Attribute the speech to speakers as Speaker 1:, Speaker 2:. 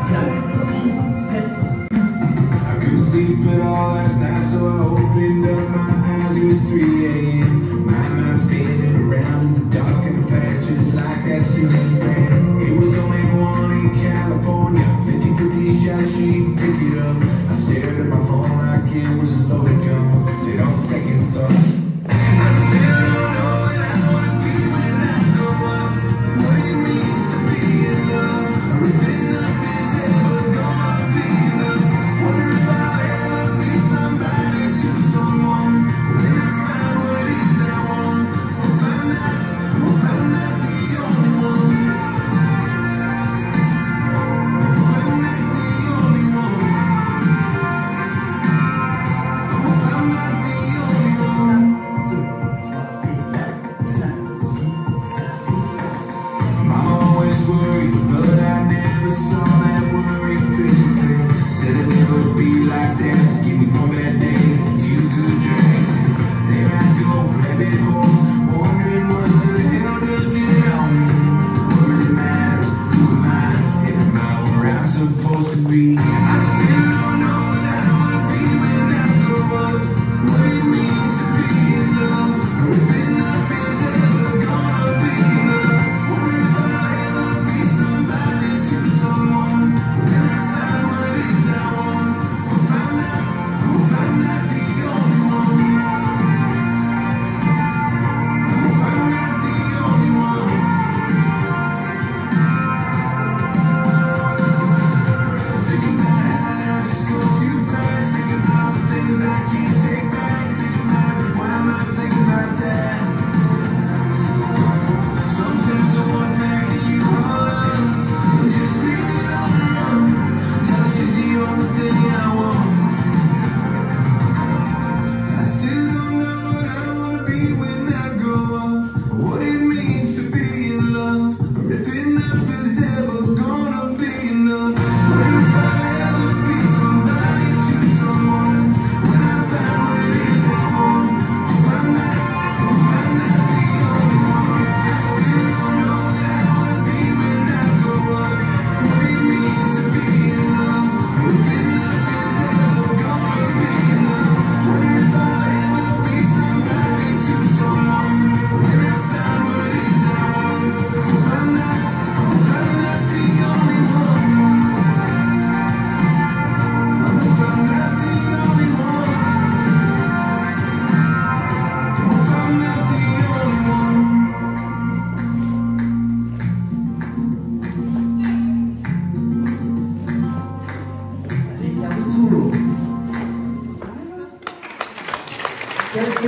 Speaker 1: 5,
Speaker 2: I couldn't sleep at all last night, so I opened up my eyes. It was 3 a.m. My mind spinning around in the dark and past, just like that silly man. It was only one in California. 50 50 shots, she picked it up. I stared at my phone like it was a loaded gun. Said on second thought. me.
Speaker 1: There's